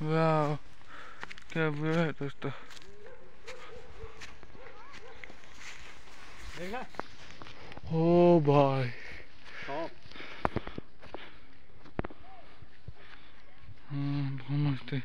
वाह क्या बुरा है दोस्तों ओ भाई हाँ बहुत मस्त है